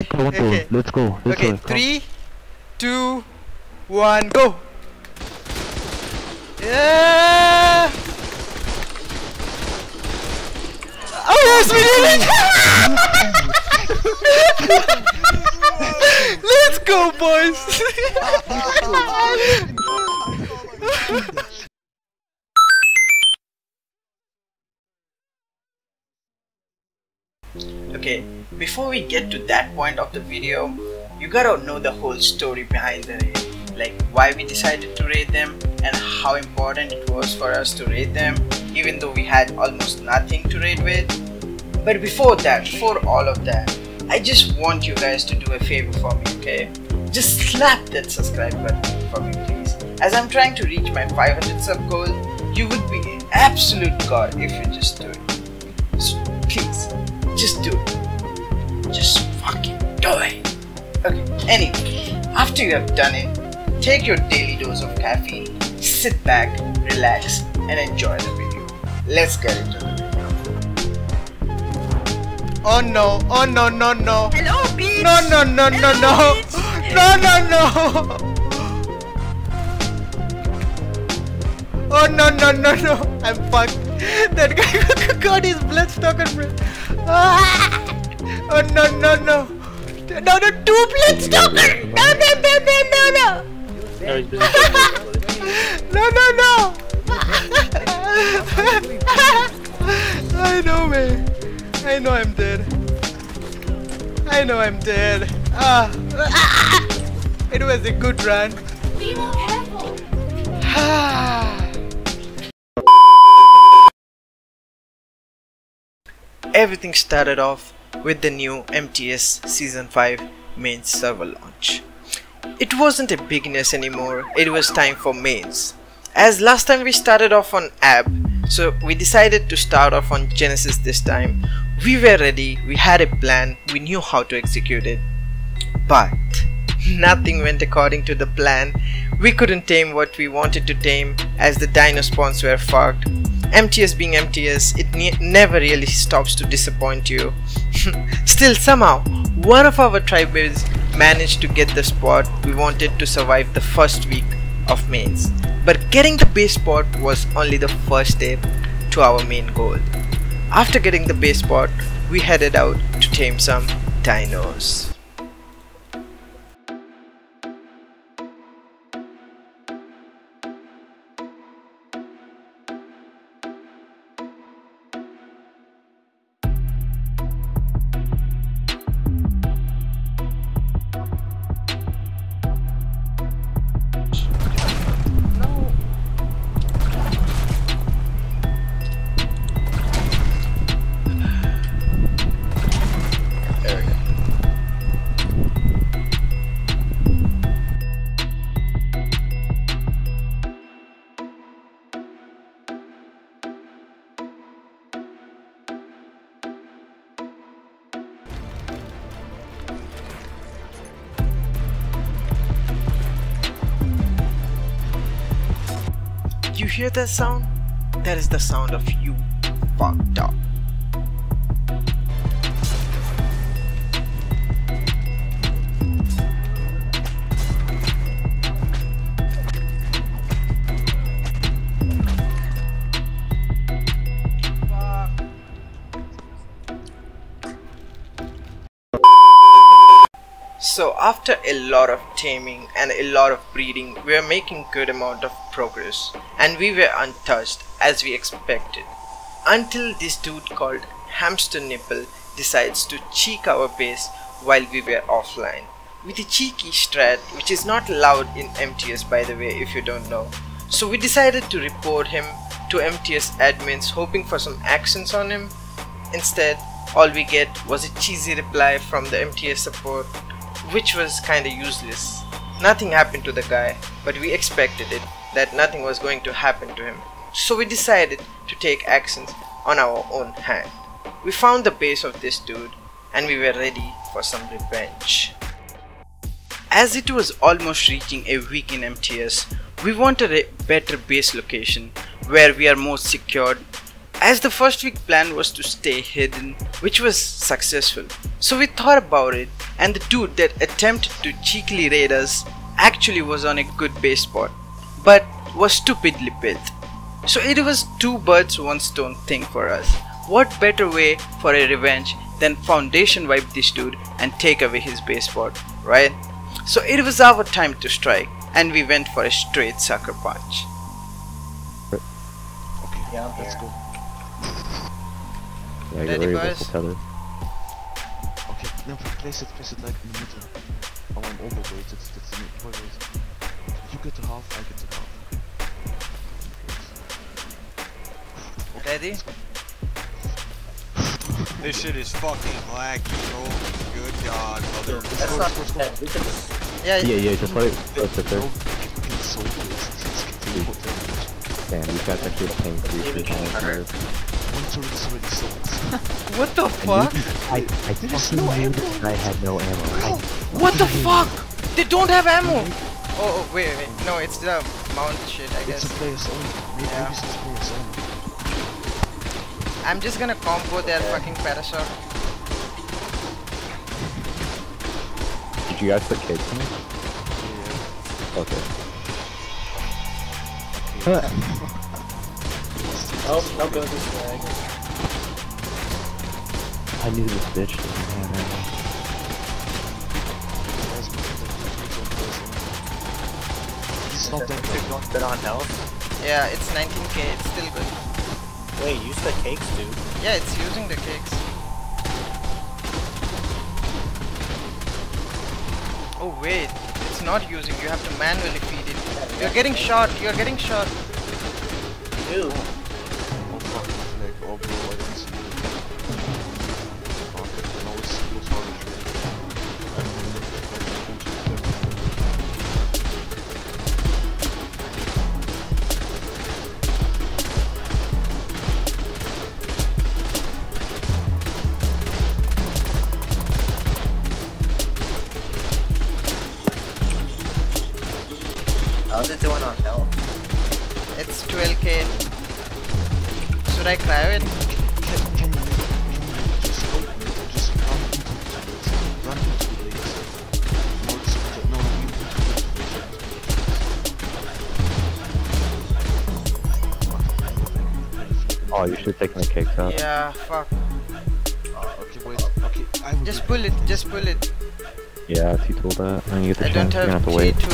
I Okay. Let's go. Let's Okay, go. Come. three, two, one, go. Yeah. Oh yes, we did it! Let's go, boys. Okay, before we get to that point of the video, you gotta know the whole story behind the raid. Like why we decided to raid them and how important it was for us to raid them, even though we had almost nothing to raid with. But before that, before all of that, I just want you guys to do a favor for me, okay? Just slap that subscribe button for me, please. As I'm trying to reach my 500 sub goal, you would be an absolute god if you just do it. So please, just do it. Just fucking do it. Okay, anyway, after you have done it, take your daily dose of caffeine, sit back, relax, and enjoy the video. Let's get into the video. Oh no, oh no, no, no. Hello, bitch. No, no, no, no, no. Hello, bitch. No, no, no. Oh no, no, no, no. I'm fucked. That guy got his Bloodstalker, bro. Ah! Oh no, no, no. No, no, two Bloodstalker. No, no, no, no, no, no. No, no, no. I know, man. I know I'm dead. I know I'm dead. Ah. It was a good run. Be more careful. Everything started off with the new MTS Season 5 main server launch. It wasn't a beginners anymore, it was time for mains. As last time we started off on app, so we decided to start off on Genesis this time. We were ready, we had a plan, we knew how to execute it. But nothing went according to the plan. We couldn't tame what we wanted to tame as the dino spawns were fucked. MTS being MTS, it ne- never really stops to disappoint you. Still, somehow, one of our tribes managed to get the spot we wanted to survive the first week of mains. But getting the base spot was only the first step to our main goal. After getting the base spot, we headed out to tame some dinos. Hear that sound? That is the sound of you fucked up. So after a lot of taming and a lot of breeding, we are making good amount of progress and we were untouched as we expected. Until this dude called Hamster Nipple decides to cheek our base while we were offline. With a cheeky strat which is not allowed in MTS by the way if you don't know. So we decided to report him to MTS admins hoping for some actions on him. Instead, all we get was a cheesy reply from the MTS support which was kinda useless. Nothing happened to the guy, but we expected it that nothing was going to happen to him. So we decided to take actions on our own hand. We found the base of this dude and we were ready for some revenge. As it was almost reaching a week in MTS, we wanted a better base location where we are more secured as the first week plan was to stay hidden, which was successful. So we thought about it and the dude that attempted to cheekily raid us actually was on a good base spot, but was stupidly built. So it was two birds one stone thing for us. What better way for a revenge than foundation wipe this dude and take away his base spot, right? So it was our time to strike and we went for a straight sucker punch. Okay, Yeah, let's go. Yeah, get Ready, ready boys? to. Okay, no, place it, place it like in the middle. Oh, I'm overweighted. That's the wait, wait. You get the half, I get the half. Okay, Ready? This shit is fucking laggy. Oh, good god, mother. That's not bad. We can Yeah, Yeah, yeah, just let it let it sit there. No, okay, so close. Let's get the import damage. Damn, these guys actually have tank three three we can times hurt. more. One turret is already sold. what the fuck? I, I fucking knew this guy had no ammo. I, What the fuck? They don't have ammo! Oh, oh wait, wait, no, it's the mount shit, I guess. It's guess. a players only. Maybe, Yeah. maybe it's players only. I'm just gonna combo their fucking parasaur. did you guys put kids in it? Yeah. Okay. Oh, no go this way. I knew this bitch didn't have ammo. Only. He's not that bad. Don't fit on health. Yeah, it's 19k, it's still good. Wait, use the cakes, dude. Yeah, it's using the cakes. Oh wait, it's not using, you have to manually feed it. You're getting shot, you're getting shot. Dude, Should I cryo it? Can, can you, can you just open it, just run into the legs, run into the legs. No, it's, no, you, Oh, you should take taken the cakes out. Yeah, fuck. Ah, okay, wait, okay, I will Just pull it, just pull it. Yeah, if you told that, and you get the I don't chance, you're gonna have have to wait. G2.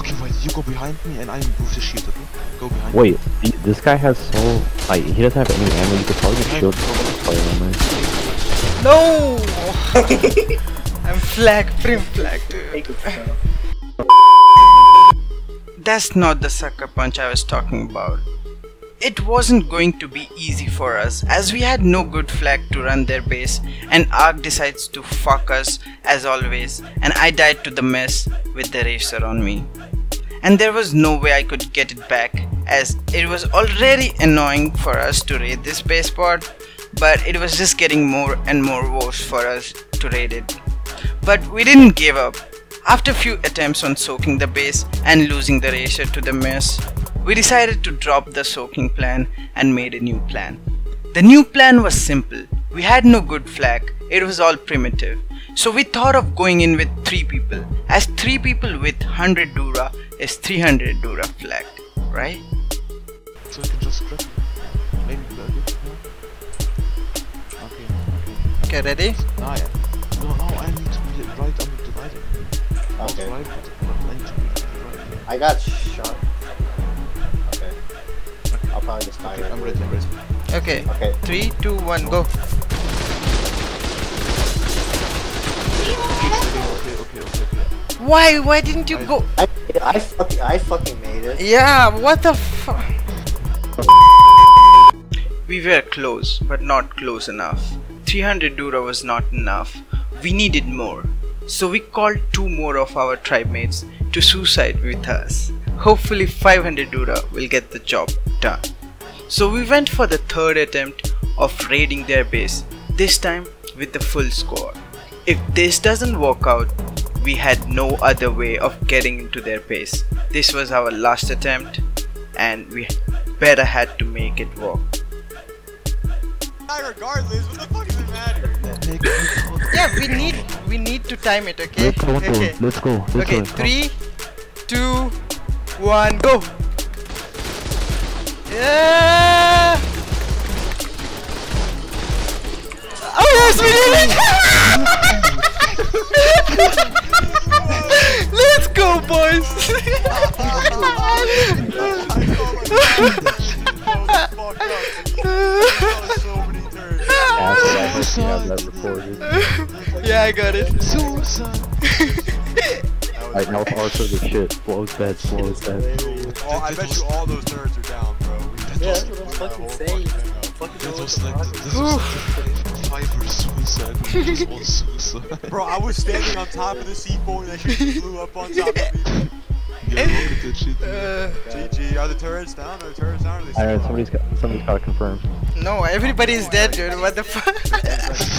Okay, wait, you go behind me and I move the shield, okay? Go behind. Wait, th- this guy has so like he doesn't have any ammo. You could probably get shield fire on. No! I'm flak, prim flak, dude. That's not the sucker punch I was talking about. It wasn't going to be easy for us as we had no good flak to run their base and Ark decides to fuck us as always and I died to the mess with the racer on me. And there was no way I could get it back as it was already annoying for us to raid this spot but it was just getting more and more worse for us to raid it. But we didn't give up. After a few attempts on soaking the base and losing the racer to the mess, we decided to drop the soaking plan and made a new plan. The new plan was simple. We had no good flak, it was all primitive. So we thought of going in with 3 people, as 3 people with 100 Dura is 300 Dura flak, right? So I can just grab. Maybe you got it, no? Okay, okay. Okay, ready? Ah, yeah. No, no, I need to be right under the lighting. Not Okay. right, but, but I need to be right. I got shot. Okay. I'll probably just die Okay, right I'm ready, I'm ready. Okay, Okay. 3, 2, 1, go. Okay, okay, okay, okay. Why? Why didn't you I- go? I, I fucking, I fucking made it. Yeah, what the fuck? We were close, but not close enough. 300 Dura was not enough. We needed more. So we called two more of our tribe mates to suicide with us. Hopefully 500 Dura will get the job done. So we went for the third attempt of raiding their base, this time with the full squad. If this doesn't work out, we had no other way of getting into their base. This was our last attempt and we better had to make it work. Regardless, what the fuck does it matter? Yeah, we need we need to time it. Okay. Let's go, Okay. let's go, let's Okay. go. Three, two, one, go. Yeah. Oh yes, we did it! Let's go, boys! so many turns. After I hope you have that recorded. yeah, I got it. Suicide. Alright, now with also the shit. Blows bed, blows bed. Oh, I bet you all those turns are down, bro. We Yeah, that's what I'm fucking saying. fucking Fucking that know was what like the this was like Fiverr suicide. We just all suicide. Bro, I was standing on top of the C4 and that shit flew up on top of me. Yeah, look at that shit. Uh, GG, are the turrets down? Are the turrets down? Are they Alright, still somebody's got somebody's got to confirm. no, everybody is dead, dude. What the fuck?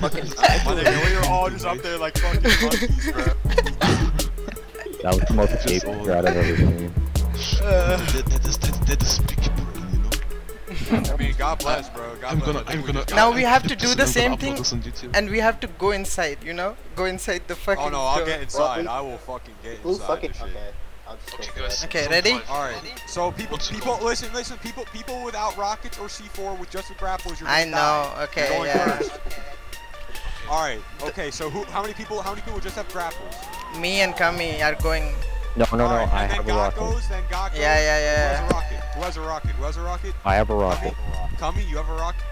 fucking My nigga, we were all just up there like fucking monkeys, bro. That was the most escape strat I've ever seen. Uh, That, that is that, that is big brain, you know. I mean, God bless, bro. God I'm bless. gonna I think I'm gonna Now we have to do the same thing, upload this on YouTube. and we have to go inside, you know? Go inside the oh, fucking Oh no, I'll door. get inside. I will fucking get Who inside fucking shit. okay? I'll just go Okay, for guys. that. Okay, ready? Alright, so people, people, called? listen, listen, people, people without rockets or C4 with just the grapplers, you're I know, die. okay, You're going yeah. first. Alright, okay, so who, how many people, how many people just have grapples? Me and Kami are going. No, no, no, Alright, I and have a rocket. goes, then God goes. Yeah, yeah, Who has a rocket? Who has a rocket? Who has a rocket? I have a rocket. Kami, you have a rocket?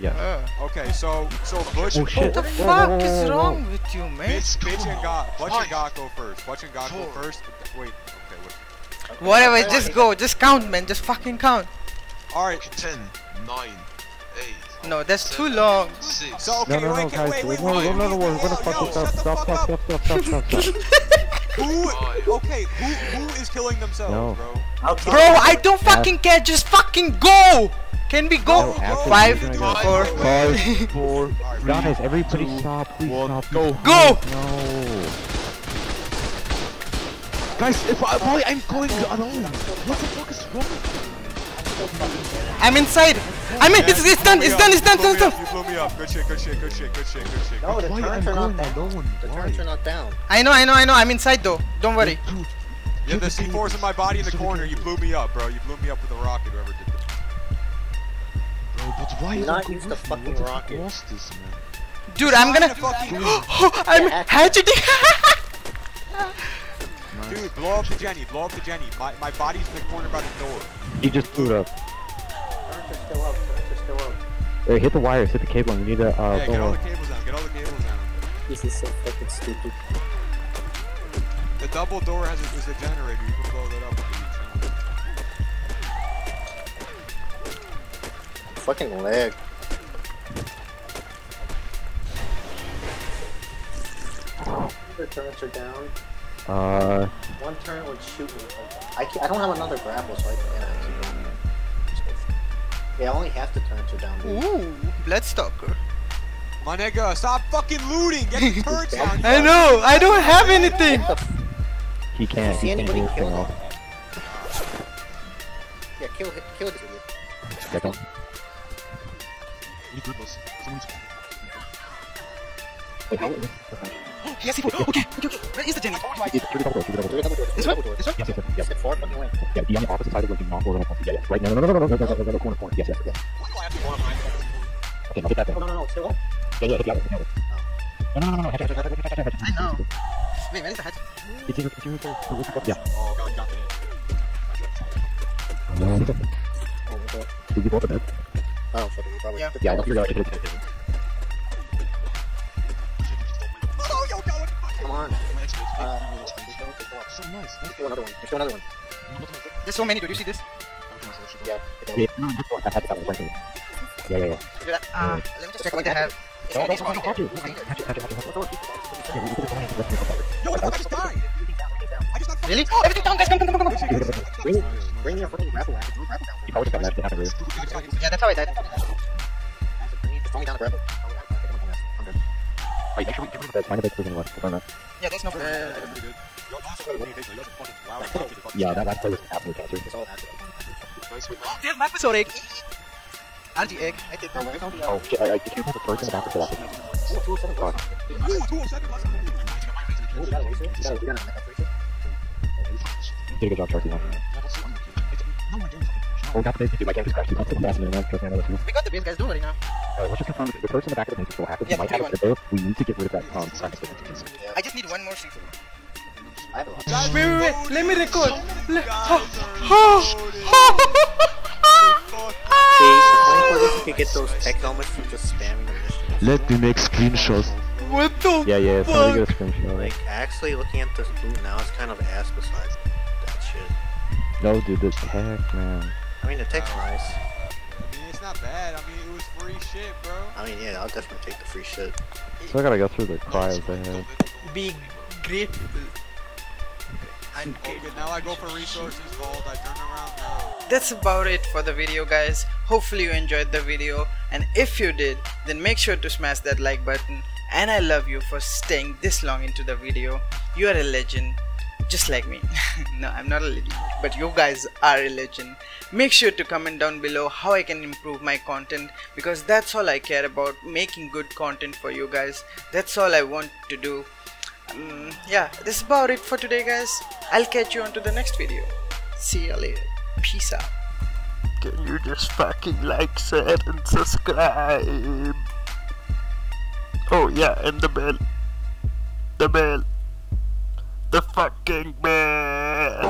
Yes. Uh, Okay, so, so Butch, Oh shit. what the fuck whoa, whoa, is wrong with you, man? Bitch, bitch and God, Butch and God go first. Butch and God go first. Wait, okay, wait. Whatever, just go, just count, man, just fucking count. Alright, Okay, 10, 9, 8, No, that's too long. 6. so okay, No, no, no, wait, guys. wait, wait, no, wait, no, no, no, wait, we're wait, gonna yo, fuck yo, this up. shut the Stop, fuck stop, up. stop, stop, stop, stop, stop. Who? Okay, who who is killing themselves, No. bro? I'll Bro, I don't fucking care, just fucking go! Can we go? No, after Five, this, we're gonna four. go. Five, Guys, everybody two, stop, please one, stop. go. Go! No. Guys, if I, why I'm going alone? What the fuck is wrong? I'm inside. I'm in. It's, it's done. It's done. It's done. It's done. You blew me up. Good shit. Good shit. Good shit. Good shit. Good shit. No, the Why turrets I'm are not down. The Why? turrets are not down. I know. I know. I know. I'm inside though. Don't worry. Yeah, the C4's in my body in the corner. You blew me up, bro. You blew me up with a rocket. Whoever did this. Bro, but why Do is not it use the fucking rocket. fuck this, man? Dude, I'm gonna. Fucking- oh, I'm Yeah, hatcheting. Dude, blow up the Jenny. Blow up the Jenny. My my body's in the corner by the door. he just blew it up. Up. Hey, hit the wires, hit the cable, and we need to uh, yeah, go get all the cables down. Get all the cables down. This is so fucking stupid. The double door has a, is a generator. You can blow that up with the channel. Fucking lag. The turrets are down. Uh, One turret would shoot me. I, can't, I don't have another grapple, so I can't actually. Yeah, I only have to turn to down. Dude. Ooh, Bloodstalker. My nigga, stop fucking looting! Get the turrets down! I know! I don't have anything! He can't, he can't do anything else. Yeah, kill, kill this. Get him. Someone's... Wait, how? Yes, okay, okay, okay. Where is the Jenny? Shoot the double door, shoot the double door. double door. This do a one? door. This one? Yes, yes, yes, yes. Yes, four fucking win. Yeah, be on the opposite side of the room, not go. Yeah, yeah, right. No, no, no, no, no, no, no, no, no, no, no, corner, corner. Yes, yes, yes. Okay, now hit that thing. No, no, no, still up. Yeah, yeah, hit the other, hit the other. No, no, no, no, no, hatch, hatch, hatch, hatch, hatch, hatch, hatch. I know. Wait, where is the hatch? It's in, it's in, it's in, it's in, yeah. Oh, God, got me. Oh, my God. Did you go to bed? Oh, fuck it, we probably. Yeah. Yeah, I figured out. Hit it, Come on. Uh, there's no- there's no- so nice. Let's do another one. Let's do another one. There's so many. Dude, you see this? Yeah. Yeah, no, no, no, I had to have it. Yeah, yeah, yeah. Dude, uh, let me just check what they have. No, no, no, no. Yeah. I just got fucking Really? Oh, everything down, guys. Come, come, come, come, come. Bring, bring your fucking grapple. Acid. Grapple down. You probably just got mad at happened, really. Yeah, that's how I died. Acid, bring it. Just throw me down the grapple. Wait, you should read the point of exclusion was. Yeah, that's not pretty play when you occasionally doesn't Yeah, that last was absolute cancer. It's all absolute. Damn, episodic! Anti egg. I did that. Oh, shit, I, I can't pull the first and after. Ooh, 207. Ooh, 207 Did a good job, Charlie. No one doing Oh, we got the base, dude, my character's crashed. I'm still fascinated, man. Trust me, I know this too. We got the base guys, don't worry now. Uh, let's just confirm the person in the back of the base is still active. Yeah, might have a 3-1. trip there. We need to get rid of that, um, practice thing. I just need one more C4. I have a lot. Guys, Wait, wait, wait, let me record. Le- Guys are loaded. Fuck. See, the funny part is you get those tech helmets from just spamming the. Let me make screenshots. What the Yeah, yeah, fuck? somebody get a screenshot. Like, actually looking at this loot now, it's kind of ass besides that shit. No, dude, the tech, man. I mean, the tech's oh, nice. I mean, it's not bad. I mean, it was free shit, bro. I mean, yeah, I'll definitely take the free shit. So I gotta go through the cryos they had. Be grateful. Okay, now I go for resources vault. I turn around now. That's about it for the video guys. Hopefully you enjoyed the video and if you did then make sure to smash that like button and I love you for staying this long into the video. You are a legend just like me. no I'm not a legend but you guys are a legend. Make sure to comment down below how I can improve my content because that's all I care about making good content for you guys. That's all I want to do. Um, yeah, this is about it for today, guys. I'll catch you on to the next video. See you later. Peace out. Can you just fucking like, share, and subscribe? Oh, yeah, and the bell. The bell. The fucking bell.